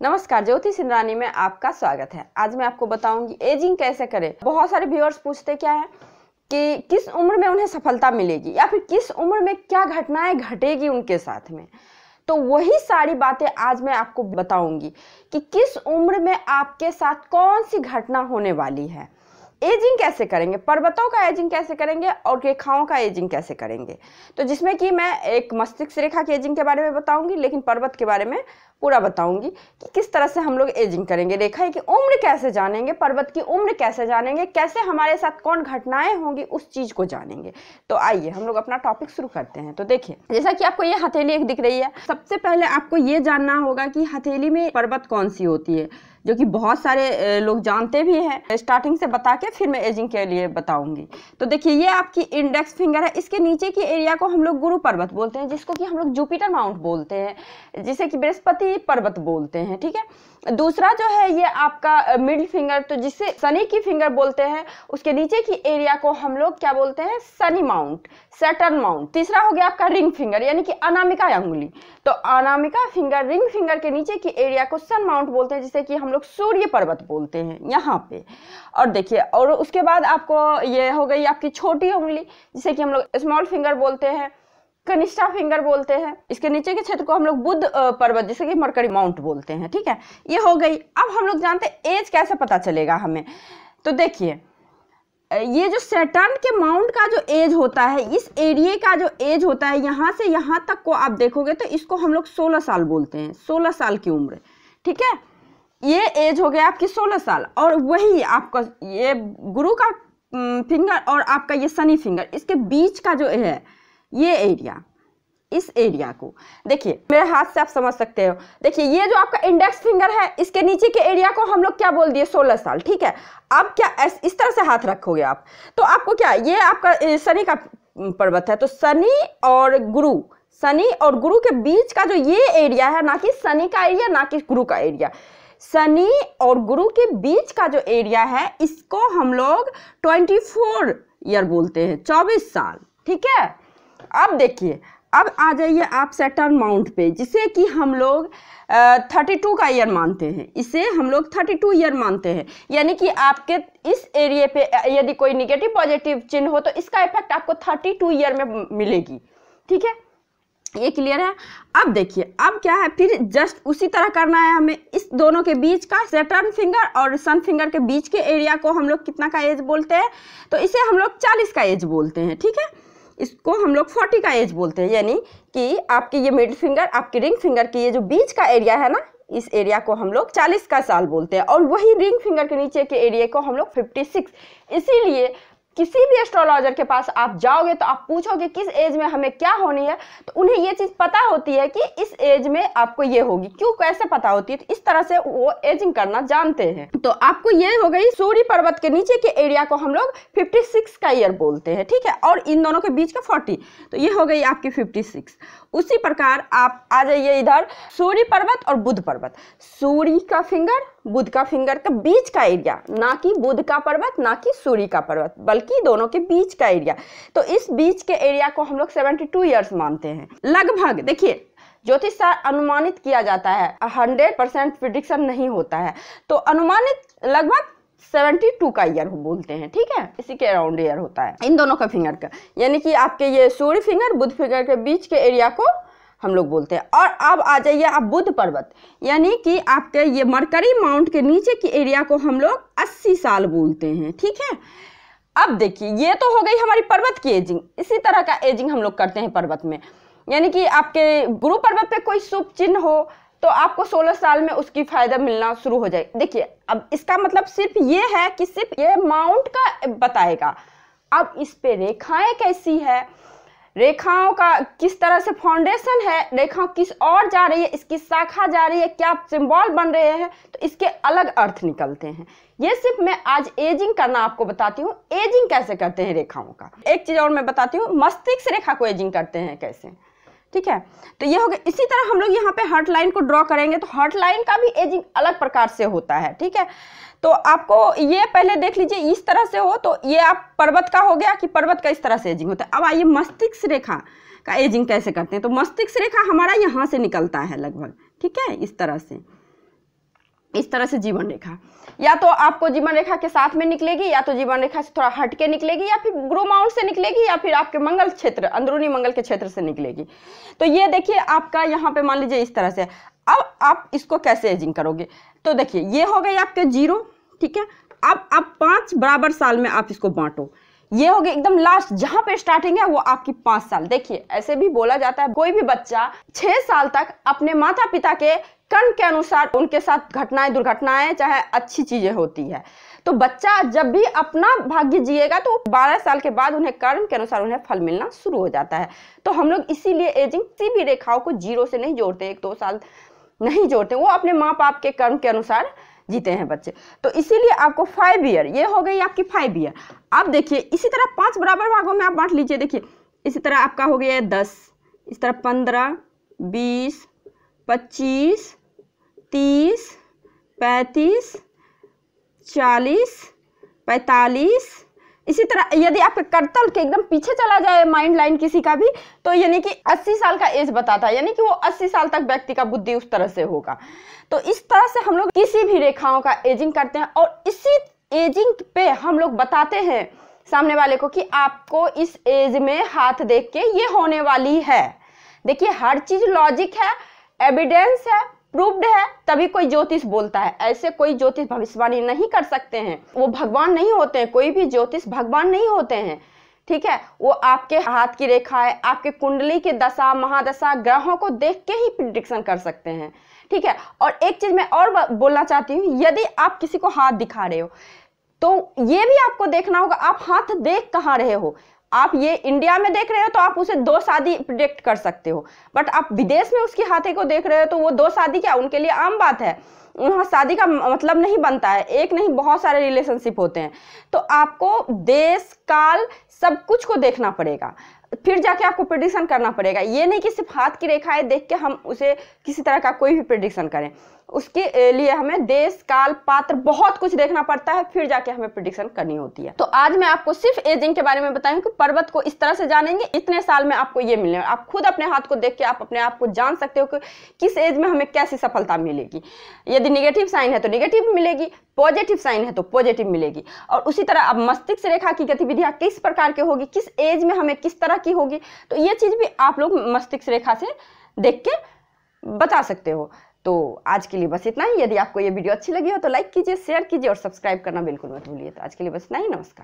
नमस्कार, ज्योति सिंधरानी में आपका स्वागत है। आज मैं आपको बताऊँगी एजिंग कैसे करें। बहुत सारे व्यूअर्स पूछते क्या है कि किस उम्र में उन्हें सफलता मिलेगी या फिर किस उम्र में क्या घटनाएँ घटेगी उनके साथ में। तो वही सारी बातें आज मैं आपको बताऊँगी कि किस उम्र में आपके साथ कौन सी घटना होने वाली है। एजिंग कैसे करेंगे? पर्वतों का एजिंग कैसे करेंगे और रेखाओं का एजिंग कैसे करेंगे? तो जिसमें कि मैं एक मस्तिष्क रेखा के एजिंग के बारे में बताऊँगी, लेकिन पर्वत के बारे में पूरा बताऊँगी कि किस तरह से हम लोग एजिंग करेंगे। रेखा की उम्र कैसे जानेंगे? पर्वत की उम्र कैसे जानेंगे? कैसे हमारे साथ कौन घटनाएँ होंगी? उस चीज़ को जानेंगे। तो आइए हम लोग अपना टॉपिक शुरू करते हैं। तो देखिए, जैसा कि आपको ये हथेली एक दिख रही है, सबसे पहले आपको ये जानना होगा कि हथेली में पर्वत कौन सी होती है। जो कि बहुत सारे लोग जानते भी हैं। स्टार्टिंग से बता के फिर मैं एजिंग के लिए बताऊँगी। तो देखिए, ये आपकी इंडेक्स फिंगर है। इसके नीचे की एरिया को हम लोग गुरु पर्वत बोलते हैं, जिसको कि हम लोग जुपिटर माउंट बोलते हैं, जिसे कि बृहस्पति पर्वत बोलते हैं, ठीक है? दूसरा जो है, ये आपका मिडिल फिंगर तो जिसे शनि की फिंगर बोलते हैं, उसके नीचे की एरिया को हम लोग क्या बोलते हैं? Shani mount, Saturn mount. तीसरा हो गया आपका रिंग फिंगर, यानी कि अनामिका अंगुली। तो अनामिका फिंगर, रिंग फिंगर के नीचे की एरिया को सन माउंट बोलते हैं, जिसे कि हम लोग सूर्य पर्वत बोलते हैं यहाँ पे। और देखिए, और उसके बाद आपको ये हो गई आपकी छोटी उंगली, जिसे कि हम लोग स्मॉल फिंगर बोलते हैं, कनिष्ठा फिंगर बोलते हैं। इसके नीचे के क्षेत्र को हम लोग बुद्ध पर्वत, जैसे कि मरकरी माउंट बोलते हैं, ठीक है? ये हो गई। अब हम लोग जानते हैं एज कैसे पता चलेगा हमें? तो देखिए ये जो सेटर्न के माउंट का जो एज होता है, इस एरिए का जो एज होता है, यहाँ से यहाँ तक को आप देखोगे तो इसको हम लोग 16 साल बोलते हैं 16 साल की उम्र, ठीक है? ये एज हो गया आपकी 16 साल और वही आपका ये गुरु का फिंगर और आपका ये सनी फिंगर इसके बीच का जो है, ये एरिया इस एरिया को। देखिए, मेरे हाथ से आप समझ सकते हो। देखिए, ये जो आपका इंडेक्स फिंगर है, इसके नीचे के एरिया को हम लोग क्या बोल दिए? 16 साल, ठीक है? अब क्या इस तरह से हाथ रखोगे आप? तो आपको क्या, ये आपका शनि का पर्वत है तो शनि और गुरु शनि और गुरु के बीच का जो ये एरिया है, ना कि शनि का एरिया ना कि गुरु का एरिया शनि और गुरु के बीच का जो एरिया है, इसको हम लोग 24 ईयर बोलते हैं 24 साल, ठीक है? अब देखिए, अब आ जाइए आप सेटर्न माउंट पे, जिसे कि हम लोग थर्टी टू का ईयर मानते हैं। इसे हम लोग थर्टी टू ईयर मानते हैं। यानी कि आपके इस एरिए पे यदि कोई निगेटिव पॉजिटिव चिन्ह हो तो इसका इफ़ेक्ट आपको थर्टी टू ईयर में मिलेगी, ठीक है? ये क्लियर है? अब देखिए, अब क्या है? फिर जस्ट उसी तरह करना है हमें। इस दोनों के बीच का सेटर्न फिंगर और सन फिंगर के बीच के एरिया को हम लोग कितना का एज बोलते हैं? तो इसे हम लोग चालीस का एज बोलते हैं, ठीक है? इसको हम लोग फोर्टी का एज बोलते हैं, यानी कि आपकी ये मिडिल फिंगर आपकी रिंग फिंगर की ये जो बीच का एरिया है ना, इस एरिया को हम लोग 40 का साल बोलते हैं। और वही रिंग फिंगर के नीचे के एरिया को हम लोग 56 इसीलिए किसी भी एस्ट्रोलॉजर के पास आप जाओगे तो आप पूछोगे किस एज में हमें क्या होनी है तो उन्हें ये चीज़ पता होती है कि इस एज में आपको ये होगी। क्यों, कैसे पता होती है? तो इस तरह से वो एजिंग करना जानते हैं। तो आपको ये हो गई सूर्य पर्वत के नीचे के एरिया को हम लोग 56 का ईयर बोलते हैं, ठीक है? और इन दोनों के बीच का 40 तो ये हो गई आपकी 56 उसी प्रकार आप आ जाइए इधर, सूर्य पर्वत और बुध पर्वत। सूर्य का फिंगर बुध का फिंगर का बीच का एरिया ना कि बुध का पर्वत, ना कि सूर्य का पर्वत, बल्कि दोनों के बीच का एरिया तो इस बीच के एरिया को हम लोग 72 ईयर्स मानते हैं। लगभग, देखिए, ज्योतिष अनुमानित किया जाता है हंड्रेड परसेंट प्रिडिक्शन नहीं होता है। तो अनुमानित लगभग 72 का ईयर बोलते हैं, ठीक है? इसी के अराउंड ईयर होता है। इन दोनों का फिंगर का। यानी कि आपके ये सूर्य फिंगर बुध फिंगर के बीच के एरिया को हम लोग बोलते हैं। और अब आ जाइए आप बुद्ध पर्वत। यानी कि आपके ये मरकरी माउंट के नीचे की एरिया को हम लोग 80 साल बोलते हैं, ठीक है? अब देखिए, ये तो हो गई हमारी पर्वत की एजिंग इसी तरह का एजिंग हम लोग करते हैं पर्वत में। यानी कि आपके गुरु पर्वत पे कोई शुभ चिन्ह हो तो आपको 16 साल में उसकी फ़ायदा मिलना शुरू हो जाए। देखिए, अब इसका मतलब सिर्फ़ ये है कि सिर्फ़ ये माउंट का बताएगा। अब इस पे रेखाएँ कैसी है? रेखाओं का किस तरह से फाउंडेशन है? रेखा किस और जा रही है? इसकी शाखा जा रही है? क्या सिंबल बन रहे हैं? तो इसके अलग अर्थ निकलते हैं। ये सिर्फ़ मैं आज एजिंग करना आपको बताती हूँ। एजिंग कैसे करते हैं रेखाओं का? एक चीज़ और मैं बताती हूँ, मस्तिष्क रेखा को एजिंग करते हैं कैसे? ठीक है? तो ये हो गया, इसी तरह हम लोग यहाँ पे हर्ट लाइन को ड्रॉ करेंगे तो हर्ट लाइन का भी एजिंग अलग प्रकार से होता है, ठीक है? तो आपको ये पहले देख लीजिए, इस तरह से हो तो ये आप पर्वत का हो गया कि पर्वत का इस तरह से एजिंग होता है। अब आइए मस्तिष्क रेखा का एजिंग कैसे करते हैं? तो मस्तिष्क रेखा हमारा यहाँ से निकलता है लगभग, ठीक है? इस तरह से। इस तरह से जीवन रेखा। या तो आपको जीवन रेखा के साथ में निकलेगी, या तो जीवन रेखा से थोड़ा हट के निकलेगी, या फिर ग्रो माउंट से निकलेगी, या फिर आपके मंगल क्षेत्र, अंदरूनी मंगल के क्षेत्र से निकलेगी। तो ये देखिए आपका यहाँ पे मान लीजिए इस तरह से। अब आप इसको कैसे एजिंग करोगे? तो देखिए, ये हो गई आपके ज़ीरो, ठीक है? अब आप पाँच बराबर साल में आप इसको बांटो। ये हो गया एकदम लास्ट जहाँ पे स्टार्टिंग है, वो आपकी पाँच साल। देखिए, ऐसे भी बोला जाता है, कोई भी बच्चा छह साल तक अपने माता पिता के कर्ण के अनुसार उनके साथ घटनाएँ, दुर्घटनाएँ, चाहे अच्छी चीज़ें होती है। तो बच्चा जब भी अपना भाग्य जिएगा तो 12 साल के बाद उन्हें कर्म के अनुसार उन्हें फल मिलना शुरू हो जाता है। तो हम लोग इसीलिए एजिंग किसी भी रेखाओं को ज़ीरो से नहीं जोड़ते, एक दो साल नहीं जोड़ते, वो अपने माँ बाप के कर्म के अनुसार जीते हैं बच्चे। तो इसीलिए आपको फाइव ईयर ये हो गई आपकी फाइव ईयर अब देखिए, इसी तरह पाँच बराबर भागों में आप बांट लीजिए। देखिए, इसी तरह आपका हो गया है दस, इस तरह पंद्रह, बीस पच्चीस, तीस, पैंतीस, चालीस, पैंतालीस। इसी तरह, यदि आपके करतल के एकदम पीछे चला जाए माइंड लाइन किसी का भी तो यानी कि 80 साल का एज बताता है। यानी कि वो 80 साल तक व्यक्ति का बुद्धि उस तरह से होगा। तो इस तरह से हम लोग किसी भी रेखाओं का एजिंग करते हैं और इसी एजिंग पे हम लोग बताते हैं सामने वाले को कि आपको इस एज में हाथ देख के ये होने वाली है। देखिए, हर चीज़ लॉजिक है एविडेंस है प्रूव्ड है, तभी कोई ज्योतिष बोलता है। ऐसे कोई ज्योतिष भविष्यवाणी नहीं कर सकते हैं। वो भगवान नहीं होते हैं, कोई भी ज्योतिष भगवान नहीं होते हैं। ठीक है? वो आपके हाथ की रेखा है, आपके कुंडली की दशा, महादशा, ग्रहों को देख के ही प्रिडिक्शन कर सकते हैं। ठीक है? और एक चीज़ मैं और बोलना चाहती हूँ, यदि आप किसी को हाथ दिखा रहे हो तो ये भी आपको देखना होगा, आप हाथ देख कहाँ रहे हो? आप ये इंडिया में देख रहे हो तो आप उसे दो शादी प्रिडिक्ट कर सकते हो। बट आप विदेश में उसकी हाथे को देख रहे हो तो वो दो शादी क्या? उनके लिए आम बात है। वहाँ शादी का मतलब नहीं बनता है। एक नहीं, बहुत सारे रिलेशनशिप होते हैं। तो आपको देश, काल सब कुछ को देखना पड़ेगा। फिर जाके आपको प्रिडिक्शन करना पड़ेगा। ये नहीं कि सिर्फ़ हाथ की रेखाएँ देख के हम उसे किसी तरह का कोई भी प्रिडिक्शन करें। उसके लिए हमें देश, काल, पात्र बहुत कुछ देखना पड़ता है, फिर जाके हमें प्रिडिक्शन करनी होती है। तो आज मैं आपको सिर्फ़ एजिंग के बारे में बताऊँ कि पर्वत को इस तरह से जानेंगे, इतने साल में आपको ये मिलने, आप खुद अपने हाथ को देख के आप अपने आप को जान सकते हो कि किस एज में हमें कैसी सफलता मिलेगी। यदि निगेटिव साइन है तो निगेटिव मिलेगी पॉजिटिव साइन है तो पॉजिटिव मिलेगी। और उसी तरह अब मस्तिष्क रेखा की गतिविधियाँ किस प्रकार की होगी, किस एज में हमें किस तरह की होगी तो ये चीज़ भी आप लोग मस्तिष्क रेखा से देख के बता सकते हो। तो आज के लिए बस इतना ही। यदि आपको ये वीडियो अच्छी लगी हो तो लाइक कीजिए, शेयर कीजिए और सब्सक्राइब करना बिल्कुल मत भूलिए। तो आज के लिए बस इतना ही। नमस्कार।